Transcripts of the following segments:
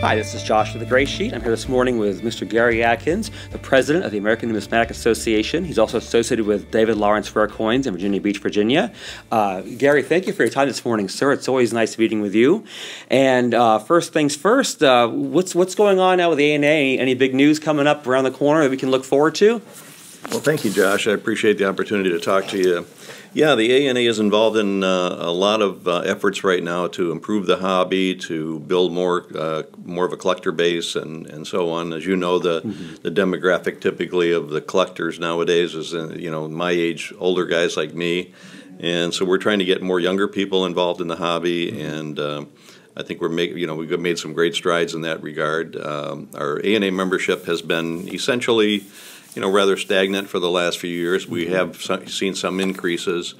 Hi, this is Josh with the Greysheet. I'm here this morning with Mr. Gary Adkins, the president of the American Numismatic Association. He's also associated with David Lawrence Rare Coins in Virginia Beach, Virginia. Uh, Gary, thank you for your time this morning, sir. It's always nice meeting with you. And uh, first things first, uh, what's what's going on now with ANA? Any big news coming up around the corner that we can look forward to? Well, thank you, Josh. I appreciate the opportunity to talk to you. Yeah, the ANA is involved in uh, a lot of uh, efforts right now to improve the hobby, to build more uh, more of a collector base, and, and so on. As you know, the mm-hmm. the demographic typically of the collectors nowadays is uh, you know my age, older guys like me, and so we're trying to get more younger people involved in the hobby, mm-hmm. and um, I think we're make, you know we've made some great strides in that regard. Um, our ANA membership has been essentially you know, rather stagnant for the last few years. We mm-hmm. have seen some increases.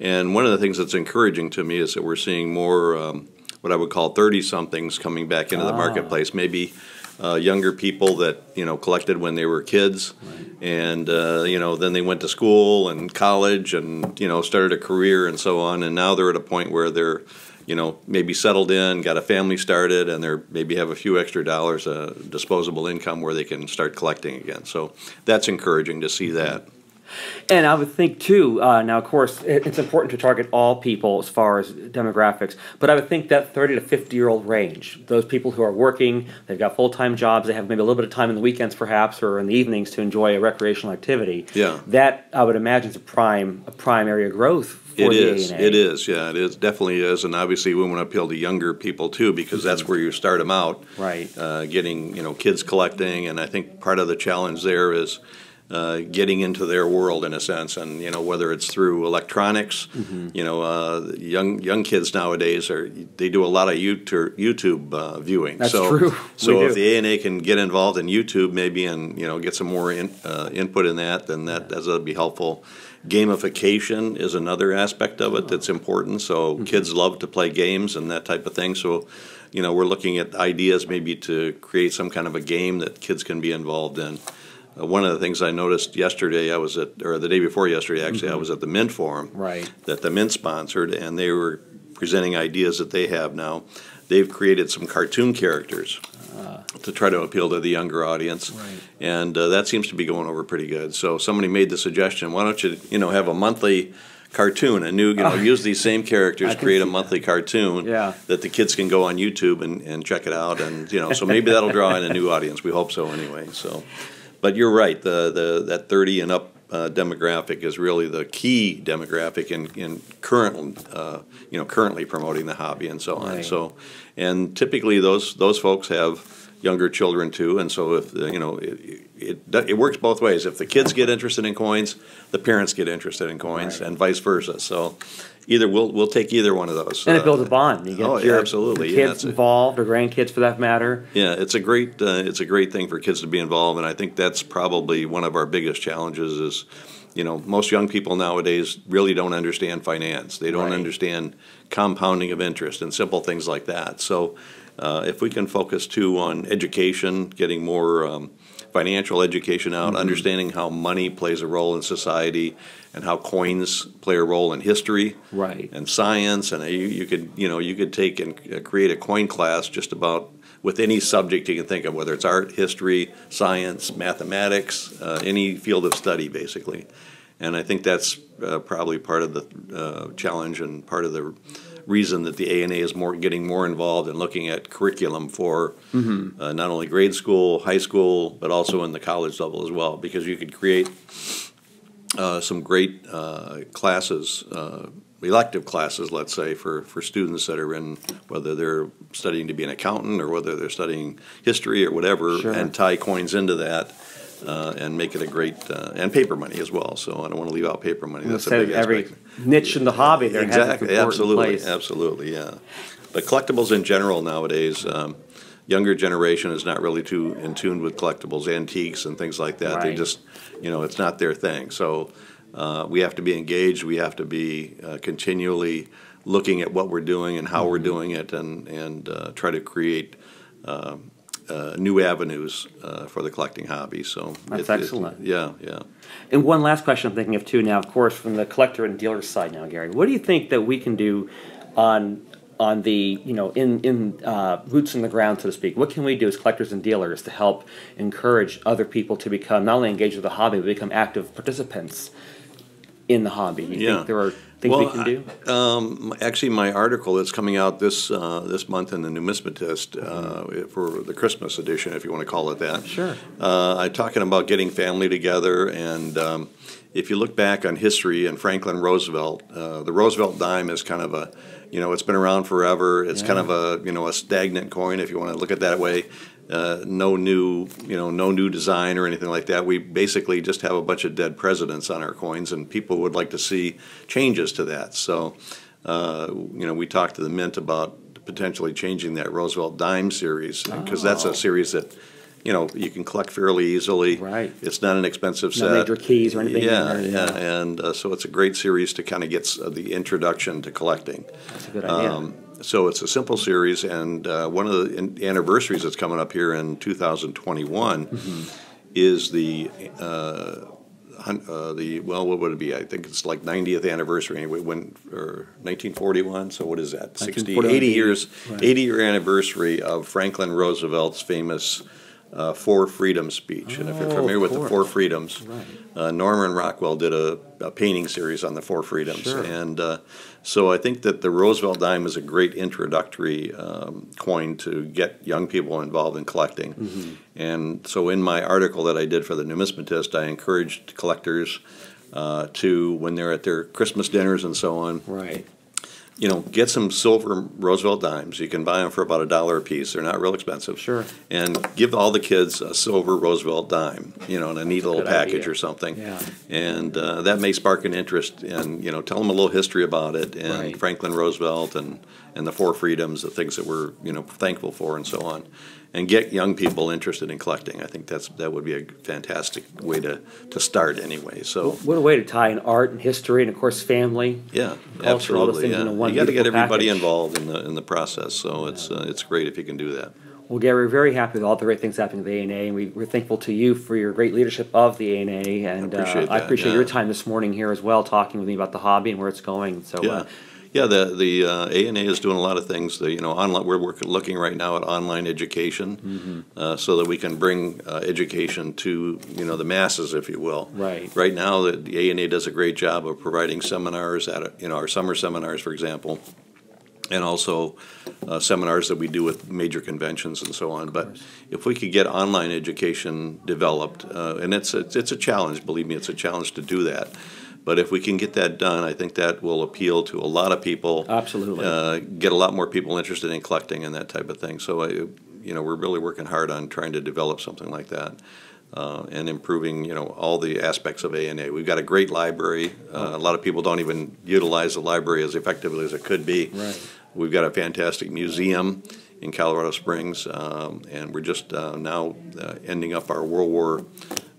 And one of the things that's encouraging to me is that we're seeing more um, what I would call 30 somethings coming back into ah. the marketplace. Maybe uh, younger people that you know collected when they were kids, right. and uh, you know then they went to school and college and you know started a career and so on, and now they're at a point where they're you know, maybe settled in, got a family started, and they're maybe have a few extra dollars, uh, disposable income where they can start collecting again. So that's encouraging to see that. And I would think too. Uh, now, of course, it's important to target all people as far as demographics, but I would think that thirty to fifty year old range, those people who are working, they've got full time jobs, they have maybe a little bit of time in the weekends, perhaps, or in the evenings to enjoy a recreational activity. Yeah, that I would imagine is a prime a prime area of growth it is. It is. Yeah, it is. Definitely is. And obviously, we want to appeal to younger people too, because that's where you start them out. Right. Uh, getting you know kids collecting, and I think part of the challenge there is. Uh, getting into their world in a sense, and you know whether it's through electronics, mm-hmm. you know, uh, young young kids nowadays are they do a lot of YouTube YouTube uh, viewing. That's so, true. So we if do. the ANA can get involved in YouTube, maybe and you know get some more in, uh, input in that, then that that would be helpful. Gamification is another aspect of it that's important. So mm-hmm. kids love to play games and that type of thing. So, you know, we're looking at ideas maybe to create some kind of a game that kids can be involved in. Uh, one of the things I noticed yesterday, I was at, or the day before yesterday, actually, mm-hmm. I was at the Mint Forum right. that the Mint sponsored, and they were presenting ideas that they have now. They've created some cartoon characters to try to appeal to the younger audience, right. and uh, that seems to be going over pretty good. So somebody made the suggestion: why don't you, you know, have a monthly cartoon, a new, you know, use these same characters, create a monthly that. cartoon yeah. that the kids can go on YouTube and, and check it out, and you know, so maybe that'll draw in a new audience. We hope so, anyway. So, but you're right, the the that 30 and up uh, demographic is really the key demographic in, in current, uh, you know, currently promoting the hobby and so on. Right. So, and typically those those folks have younger children too, and so if you know it, it, it works both ways. If the kids get interested in coins, the parents get interested in coins, right. and vice versa. So either we'll we'll take either one of those. And it builds a bond. You get oh, your, yeah, absolutely. kids yeah, involved or grandkids for that matter. Yeah, it's a great uh, it's a great thing for kids to be involved, and I think that's probably one of our biggest challenges is. You know, most young people nowadays really don't understand finance. They don't right. understand compounding of interest and simple things like that. So, uh, if we can focus too on education, getting more um, financial education out, mm-hmm. understanding how money plays a role in society, and how coins play a role in history, right, and science, and you, you could you know you could take and uh, create a coin class just about with any subject you can think of, whether it's art, history, science, mathematics, uh, any field of study, basically. And I think that's uh, probably part of the uh, challenge and part of the reason that the ANA is more getting more involved in looking at curriculum for mm-hmm. uh, not only grade school, high school, but also in the college level as well, because you could create uh, some great uh, classes, uh, elective classes, let's say, for, for students that are in whether they're studying to be an accountant or whether they're studying history or whatever, sure. and tie coins into that uh, and make it a great uh, and paper money as well. So I don't want to leave out paper money. That's a big every niche in the hobby. There exactly, absolutely, place. absolutely, yeah. But collectibles in general nowadays. Um, younger generation is not really too in tune with collectibles, antiques, and things like that. Right. They just, you know, it's not their thing. So uh, we have to be engaged. We have to be uh, continually looking at what we're doing and how mm-hmm. we're doing it, and and uh, try to create. Um, uh, new avenues uh, for the collecting hobby. So that's it, excellent. It, yeah, yeah. And one last question I'm thinking of too now, of course, from the collector and dealer side now, Gary. What do you think that we can do on on the you know in in uh, roots in the ground, so to speak. What can we do as collectors and dealers to help encourage other people to become not only engaged with the hobby, but become active participants in the hobby? You Yeah. think there are things we can do? I- Um, actually, my article that's coming out this uh, this month in the Numismatist uh, for the Christmas edition, if you want to call it that. Sure. Uh, I'm talking about getting family together, and um, if you look back on history and Franklin Roosevelt, uh, the Roosevelt dime is kind of a, you know, it's been around forever. It's kind of a, you know, a stagnant coin, if you want to look at it that way. Uh, no new, you know, no new design or anything like that. We basically just have a bunch of dead presidents on our coins, and people would like to see changes to that. So, uh, you know, we talked to the Mint about potentially changing that Roosevelt dime series because that's Oh. a series that, you know, you can collect fairly easily. Right. It's not an expensive No set. major keys or anything in Yeah, there, yeah, yeah. and uh, so it's a great series to kind of get uh, the introduction to collecting. That's a good idea. Um, so it's a simple series, and uh, one of the anniversaries that's coming up here in 2021 Mm-hmm. is the uh, uh, the well, what would it be? I think it's like 90th anniversary anyway. When or 1941. So what is that? 60, 80 years, right. 80 year anniversary of Franklin Roosevelt's famous. Uh, Four Freedoms speech, and if you're Oh, familiar with the. Four Freedoms, Right. uh, Norman Rockwell did a, a painting series on the Four Freedoms, Sure. and uh, so I think that the Roosevelt dime is a great introductory um, coin to get young people involved in collecting. Mm-hmm. And so, in my article that I did for the Numismatist, I encouraged collectors uh, to, when they're at their Christmas dinners and so on, right. You know, get some silver Roosevelt dimes. You can buy them for about a dollar a piece. They're not real expensive. Sure. And give all the kids a silver Roosevelt dime, you know, in a neat little good package idea. or something. Yeah. And uh, that may spark an interest and, you know, tell them a little history about it and Right. Franklin Roosevelt and, and the Four Freedoms, the things that we're, you know, thankful for and so on. And get young people interested in collecting. I think that's that would be a fantastic way to, to start anyway. So. What a way to tie in art and history and, of course, family. Yeah, culture, absolutely. Yeah. you got to get everybody package. involved in the in the process. So it's uh, it's great if you can do that. Well, Gary, we're very happy with all the great things happening at the ANA, and we, we're thankful to you for your great leadership of the ANA. And appreciate uh, I appreciate yeah. your time this morning here as well, talking with me about the hobby and where it's going. So, Yeah, uh, yeah. The the uh, ANA is doing a lot of things. The, you know, online. We're working, looking right now at online education, Mm-hmm. uh, so that we can bring uh, education to you know the masses, if you will. Right. Right now, the, the ANA does a great job of providing seminars at you know our summer seminars, for example. And also uh, seminars that we do with major conventions and so on. But if we could get online education developed, uh, and it's a, it's a challenge, believe me, it's a challenge to do that. But if we can get that done, I think that will appeal to a lot of people. Absolutely. Uh, get a lot more people interested in collecting and that type of thing. So, I, you know, we're really working hard on trying to develop something like that. Uh, and improving, you know, all the aspects of ANA. We've got a great library. Uh, a lot of people don't even utilize the library as effectively as it could be. Right. We've got a fantastic museum in Colorado Springs, um, and we're just uh, now uh, ending up our World War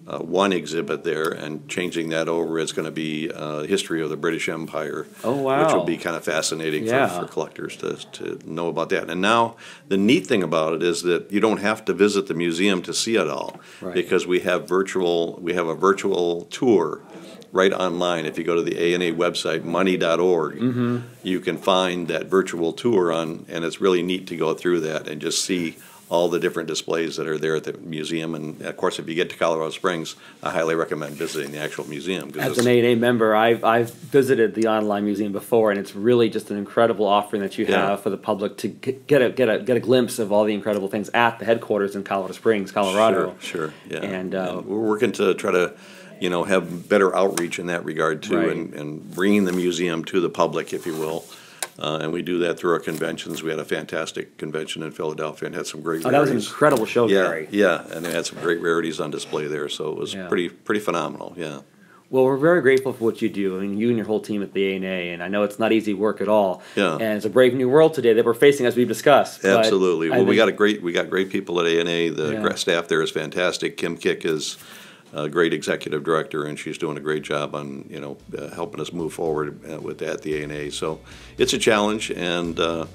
uh, One exhibit there and changing that over. It's going to be uh, history of the British Empire. Oh, wow. Which will be kind of fascinating Yeah. for, for collectors to, to know about that. And now the neat thing about it is that you don't have to visit the museum to see it all Right. because we have virtual we have a virtual tour right online. If you go to the ANA website money.org, Mm-hmm. you can find that virtual tour on, and it's really neat to go through that and just see all the different displays that are there at the museum. And of course, if you get to Colorado Springs, I highly recommend visiting the actual museum. As an ANA member, I've, I've visited the online museum before, and it's really just an incredible offering that you Yeah. have for the public to get a, get a get a glimpse of all the incredible things at the headquarters in Colorado Springs, Colorado. Sure, sure, yeah. And, uh, we're working to try to, you know, have better outreach in that regard too, Right. and, and bringing the museum to the public, if you will. Uh, and we do that through our conventions. We had a fantastic convention in Philadelphia and had some great Oh, that was an rarities. incredible show, yeah, Gary. yeah, and they had some great rarities on display there, so it was Yeah. pretty pretty phenomenal. Yeah. Well, we're very grateful for what you do. I mean, you and your whole team at the ANA, and I know it's not easy work at all. Yeah. And it's a brave new world today that we're facing, as we've discussed. but Absolutely. I Well, we think- got a great we got great people at ANA. The Yeah. gra- staff there is fantastic. Kim Kiick is a great executive director, and she's doing a great job on you know uh, helping us move forward uh, with that at the ANA. So it's a challenge, and uh,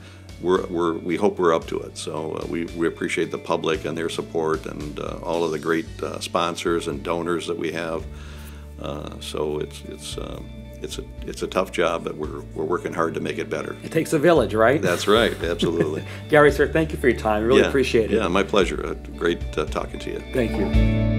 we're, we're we hope we're up to it. So uh, we we appreciate the public and their support, and uh, all of the great uh, sponsors and donors that we have. Uh, so it's it's. Um, it's a it's a tough job, but we're we're working hard to make it better. It takes a village, right? That's right, absolutely. Gary, sir, thank you for your time. Really yeah, appreciate it. Yeah, my pleasure. Uh, great uh, talking to you. Thank you.